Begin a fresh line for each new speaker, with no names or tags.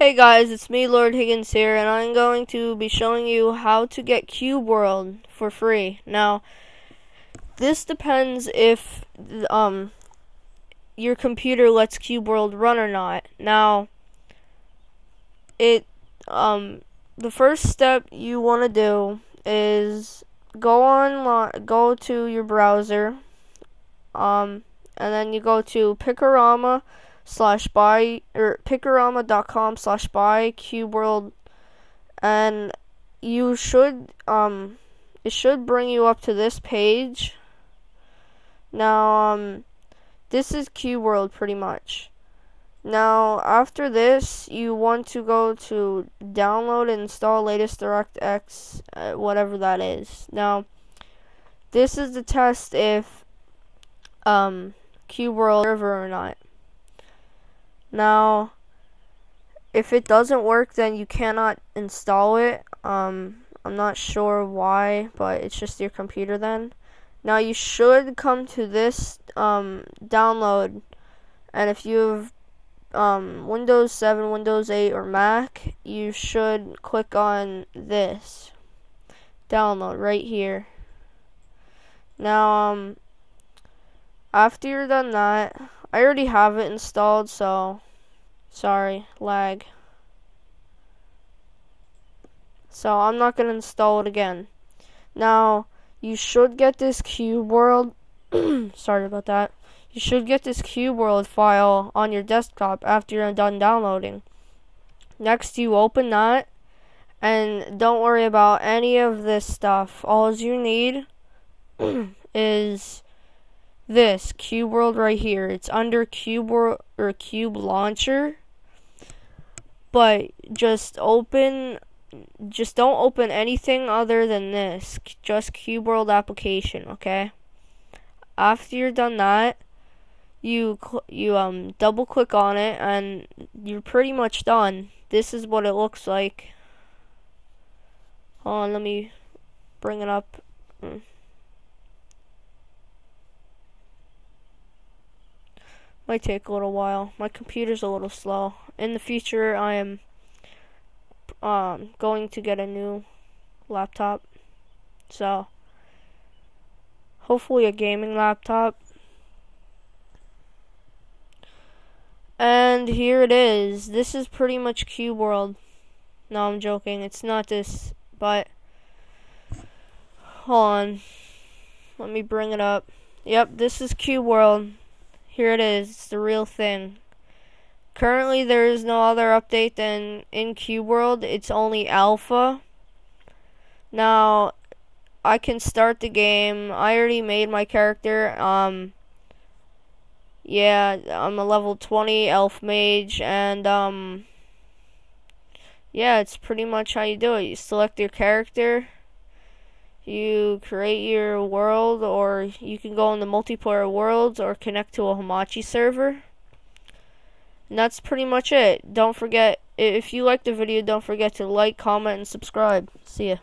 Hey guys, it's me, Lord Higgons here, and I'm going to be showing you how to get Cube World for free. Now, this depends if um your computer lets Cube World run or not. Now, it um the first step you want to do is go on go to your browser um and then you go to Picroma slash buy or picroma.com slash buy cube world. And you should um it should bring you up to this page. Now um this is cube world pretty much. Now after this you want to go to download and install latest directx uh, whatever that is. Now this is the test if um cube world server or not now, if it doesn't work, then you cannot install it. Um, I'm not sure why, but it's just your computer then. Now, you should come to this um, download, and if you have um, Windows 7, Windows 8, or Mac, you should click on this download right here. Now, um, after you're done that, I already have it installed, so sorry, lag. So I'm not to install it again. Now, you should get this Cube World. sorry about that. You should get this Cube World file on your desktop after you're done downloading. Next, you open that, and don't worry about any of this stuff. All you need is this cube world right here. It's under cube world or cube launcher. But just open just don't open anything other than this. Just cube world application, okay? After you're done that, you you um double click on it and you're pretty much done. This is what it looks like. Hold on, let me bring it up. Mm. Might take a little while. My computer's a little slow. In the future, I am um, going to get a new laptop. So, hopefully a gaming laptop. And here it is. This is pretty much Cube World. No, I'm joking. It's not this, but hold on. Let me bring it up. Yep, this is Cube World. Here it is. It's the real thing. Currently, there is no other update than in Cube World. It's only alpha. Now, I can start the game. I already made my character. Um, yeah, I'm a level 20 elf mage, and um, yeah, it's pretty much how you do it. You select your character you create your world or you can go in the multiplayer worlds or connect to a Hamachi server. And that's pretty much it. Don't forget, if you like the video, don't forget to like, comment, and subscribe. See ya.